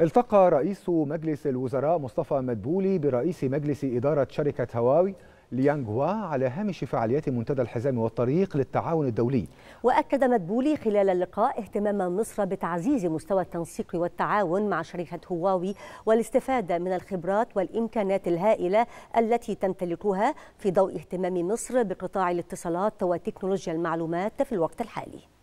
التقى رئيس مجلس الوزراء مصطفى مدبولي برئيس مجلس إدارة شركة هواوي ليانغ هوا على هامش فعاليات منتدى الحزام والطريق للتعاون الدولي. وأكد مدبولي خلال اللقاء اهتمام مصر بتعزيز مستوى التنسيق والتعاون مع شركة هواوي والاستفادة من الخبرات والإمكانات الهائلة التي تمتلكها في ضوء اهتمام مصر بقطاع الاتصالات وتكنولوجيا المعلومات في الوقت الحالي.